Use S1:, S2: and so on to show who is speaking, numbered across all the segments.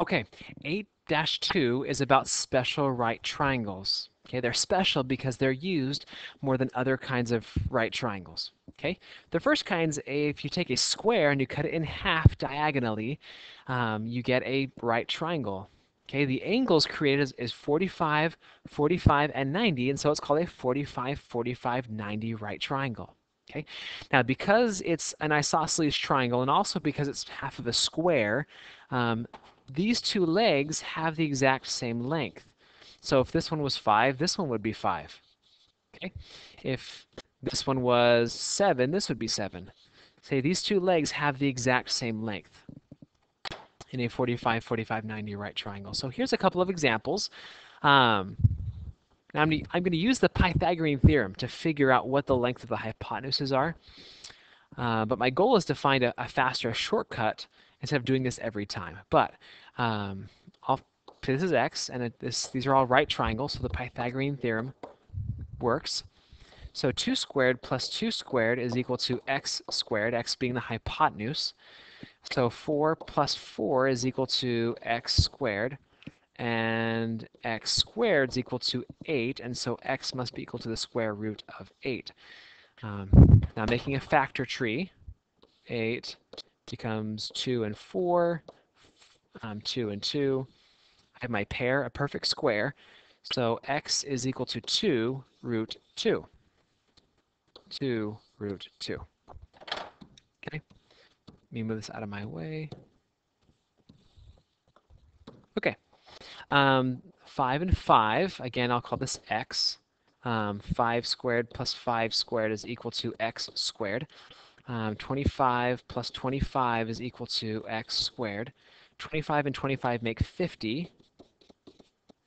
S1: Okay, 8-2 is about special right triangles. Okay, they're special because they're used more than other kinds of right triangles. Okay, the first kind's if you take a square and you cut it in half diagonally, um, you get a right triangle. Okay, the angles created is, is 45, 45, and 90, and so it's called a 45, 45, 90 right triangle. Okay, now because it's an isosceles triangle and also because it's half of a square, um, these two legs have the exact same length. So if this one was 5, this one would be 5. Okay, if this one was 7, this would be 7. Say these two legs have the exact same length in a 45, 45, 90 right triangle. So here's a couple of examples. Um, now I'm, I'm going to use the Pythagorean theorem to figure out what the length of the hypotenuses are. Uh, but my goal is to find a, a, faster shortcut instead of doing this every time. But um, this is x, and it, this, these are all right triangles, so the Pythagorean theorem works. So 2 squared plus 2 squared is equal to x squared, x being the hypotenuse. So 4 plus 4 is equal to x squared, and x squared is equal to 8, and so x must be equal to the square root of 8. Um, now making a factor tree, 8 becomes 2 and 4, um, 2 and 2. I have my pair, a perfect square, so x is equal to 2 root 2. 2 root 2. Okay Let me move this out of my way. Okay. Um, 5 and 5, again, I'll call this x. Um, 5 squared plus 5 squared is equal to x squared. Um, 25 plus 25 is equal to x squared. 25 and 25 make 50.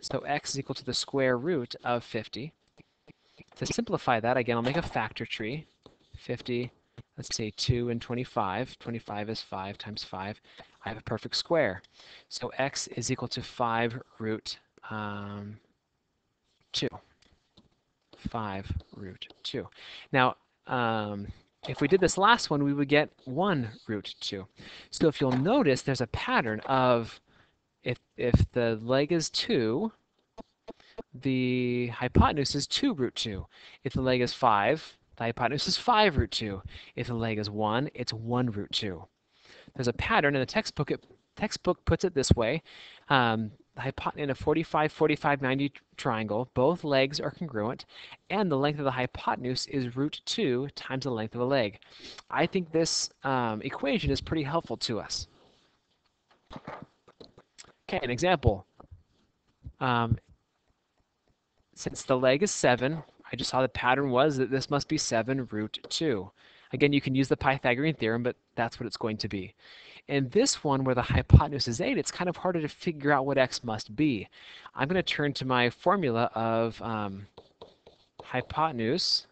S1: So x is equal to the square root of 50. To simplify that, again, I'll make a factor tree. 50 let's say 2 and 25. 25 is 5 times 5. I have a perfect square. So x is equal to 5 root um, 2. 5 root 2. Now, um, if we did this last one, we would get 1 root 2. So if you'll notice, there's a pattern of if, if the leg is 2, the hypotenuse is 2 root 2. If the leg is 5, the hypotenuse is 5 root 2. If the leg is 1, it's 1 root 2. There's a pattern, and the textbook, it, textbook puts it this way. Um, in a 45, 45, 90 triangle, both legs are congruent, and the length of the hypotenuse is root 2 times the length of the leg. I think this um, equation is pretty helpful to us. Okay, an example. Um, since the leg is 7, I just saw the pattern was that this must be 7 root 2. Again, you can use the Pythagorean theorem, but that's what it's going to be. In this one, where the hypotenuse is 8, it's kind of harder to figure out what x must be. I'm going to turn to my formula of um, hypotenuse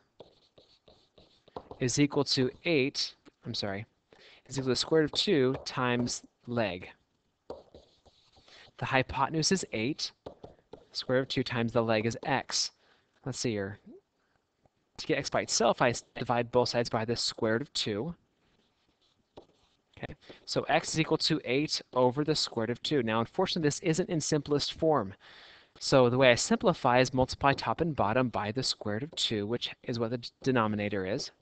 S1: is equal to 8, I'm sorry, is equal to the square root of 2 times leg. The hypotenuse is 8. Square root of 2 times the leg is x let's see here. To get x by itself, I divide both sides by the square root of 2. Okay, so x is equal to 8 over the square root of 2. Now, unfortunately, this isn't in simplest form. So the way I simplify is multiply top and bottom by the square root of 2, which is what the denominator is.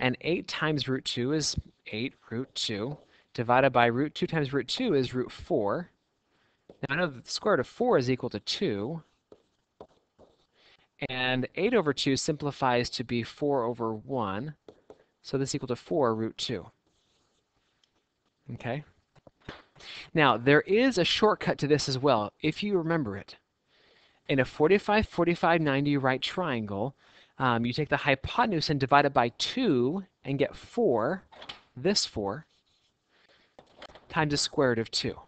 S1: And 8 times root 2 is 8 root 2. Divided by root 2 times root 2 is root 4. Now I know that the square root of 4 is equal to 2. And 8 over 2 simplifies to be 4 over 1. So this is equal to 4 root 2. Okay? Now, there is a shortcut to this as well, if you remember it. In a 45, 45, 90 right triangle, um, you take the hypotenuse and divide it by 2 and get 4, this 4, times the square root of 2.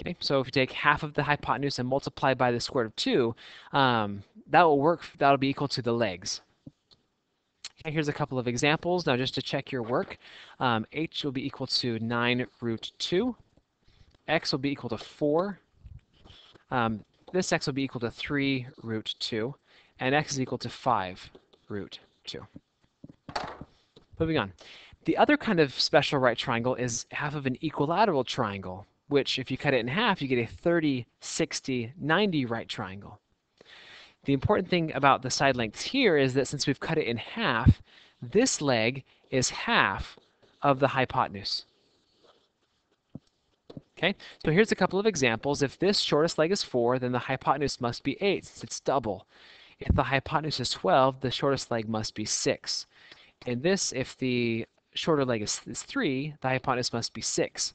S1: Okay, so if you take half of the hypotenuse and multiply by the square root of 2, um, that will work, that'll be equal to the legs. Okay, here's a couple of examples. Now just to check your work, um, h will be equal to 9 root 2. x will be equal to 4. Um, this x will be equal to 3 root 2. And x is equal to 5 root 2. Moving on. The other kind of special right triangle is half of an equilateral triangle, which if you cut it in half, you get a 30, 60, 90 right triangle. The important thing about the side lengths here is that since we've cut it in half, this leg is half of the hypotenuse. Okay, so here's a couple of examples. If this shortest leg is 4, then the hypotenuse must be 8, since it's double. If the hypotenuse is 12, the shortest leg must be 6. And this, if the shorter leg is, is 3, the hypotenuse must be 6.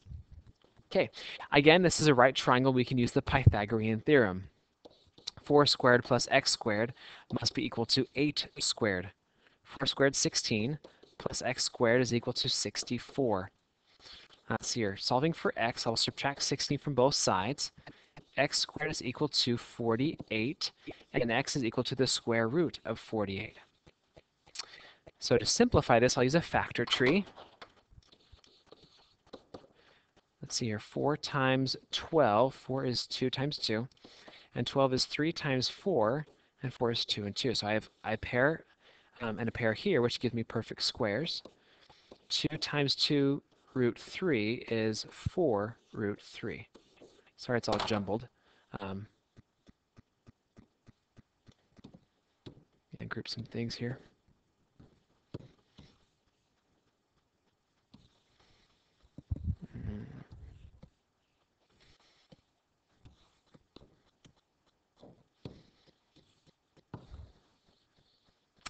S1: Okay, again, this is a right triangle. We can use the Pythagorean theorem. 4 squared plus x squared must be equal to 8 squared. 4 squared 16 plus x squared is equal to 64. Let's see here. Solving for x, I'll subtract 16 from both sides. x squared is equal to 48, and x is equal to the square root of 48. So to simplify this, I'll use a factor tree. Let's see here. 4 times 12. 4 is 2 times 2. And 12 is 3 times 4. And 4 is 2 and 2. So I have a pair um, and a pair here, which gives me perfect squares. 2 times 2 root 3 is 4 root 3. Sorry, it's all jumbled. Um, and group some things here.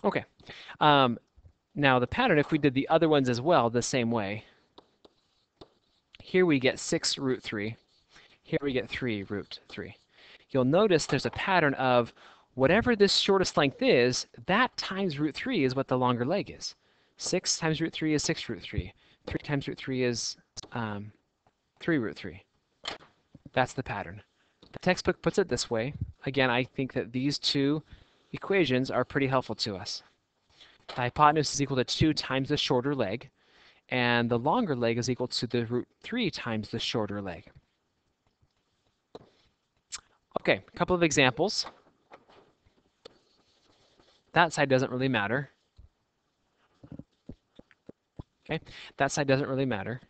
S1: Okay. Um, now the pattern, if we did the other ones as well the same way, here we get 6 root 3. Here we get 3 root 3. You'll notice there's a pattern of whatever this shortest length is, that times root 3 is what the longer leg is. 6 times root 3 is 6 root 3. 3 times root 3 is um, 3 root 3. That's the pattern. The textbook puts it this way. Again, I think that these two equations are pretty helpful to us. The hypotenuse is equal to 2 times the shorter leg and the longer leg is equal to the root 3 times the shorter leg. Okay, a couple of examples. That side doesn't really matter. Okay, that side doesn't really matter.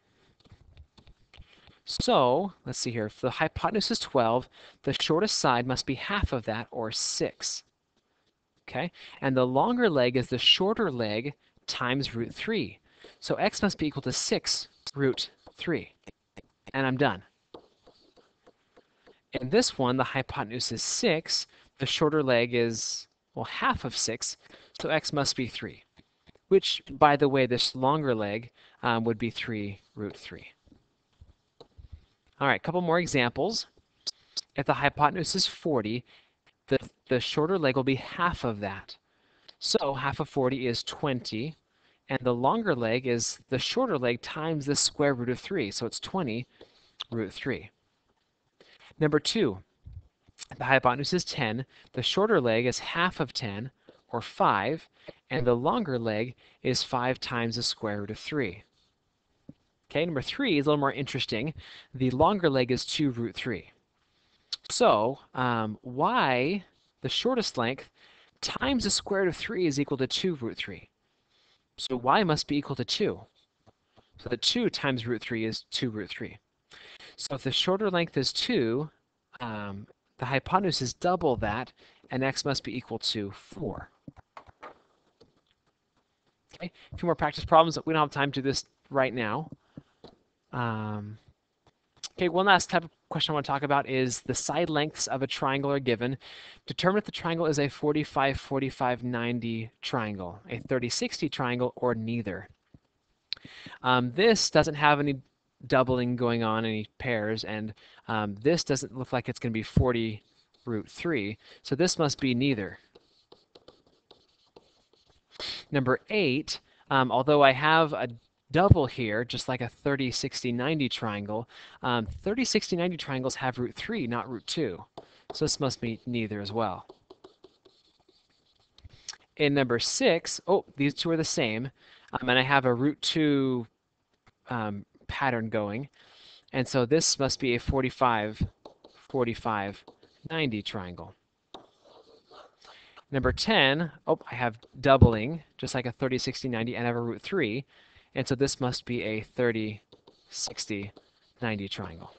S1: So, let's see here. If the hypotenuse is 12, the shortest side must be half of that, or 6. Okay, and the longer leg is the shorter leg times root 3. So x must be equal to 6 root 3. And I'm done. In this one, the hypotenuse is 6. The shorter leg is, well, half of 6. So x must be 3. Which, by the way, this longer leg um, would be 3 root 3. All right, a couple more examples. If the hypotenuse is 40, the, the shorter leg will be half of that. So half of 40 is 20 and the longer leg is the shorter leg times the square root of 3. So it's 20 root 3. Number 2, the hypotenuse is 10. The shorter leg is half of 10, or 5. And the longer leg is 5 times the square root of 3. Okay, number 3 is a little more interesting. The longer leg is 2 root 3. So um, y, the shortest length, times the square root of 3 is equal to 2 root 3. So y must be equal to 2. So the 2 times root 3 is 2 root 3. So if the shorter length is 2, um, the hypotenuse is double that, and x must be equal to 4. Okay, a few more practice problems. We don't have time to do this right now. Um, okay, one last type of question I want to talk about is the side lengths of a triangle are given. Determine if the triangle is a 45, 45, 90 triangle, a 30, 60 triangle, or neither. Um, this doesn't have any doubling going on, any pairs, and um, this doesn't look like it's going to be 40 root 3, so this must be neither. Number 8, um, although I have a double here, just like a 30, 60, 90 triangle. Um, 30, 60, 90 triangles have root 3, not root 2. So this must be neither as well. In number 6, oh, these two are the same. Um, and I have a root 2 um, pattern going. And so this must be a 45, 45, 90 triangle. Number 10, oh, I have doubling, just like a 30, 60, 90, and I have a root 3. And so this must be a 30, 60, 90 triangle.